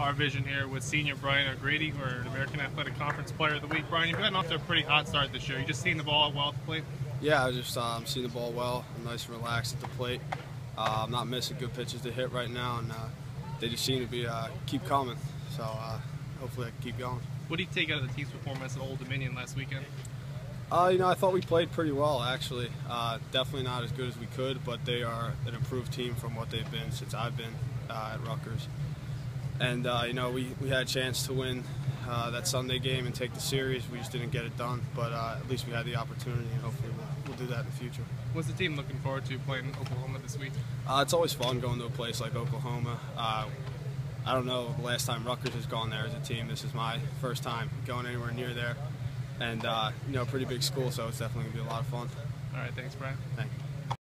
RVision here with senior Brian O'Grady, or American Athletic Conference Player of the Week. Brian, you've gotten off to a pretty hot start this year. You just seen the ball well at the plate? Yeah, I just um, seeing the ball well. I'm nice and relaxed at the plate. Uh, I'm not missing good pitches to hit right now, and uh, they just seem to be uh, keep coming. So uh, hopefully I can keep going. What do you take out of the team's performance at Old Dominion last weekend? Uh, you know, I thought we played pretty well, actually. Uh, definitely not as good as we could, but they are an improved team from what they've been since I've been uh, at Rutgers. And, uh, you know, we, we had a chance to win uh, that Sunday game and take the series. We just didn't get it done, but uh, at least we had the opportunity, and hopefully we'll, we'll do that in the future. What's the team looking forward to playing Oklahoma this week? it's always fun going to a place like Oklahoma. I don't know the last time Rutgers has gone there as a team. This is my first time going anywhere near there and uh, you know, pretty big school, so it's definitely gonna be a lot of fun. All right, thanks, Brian. Thank you.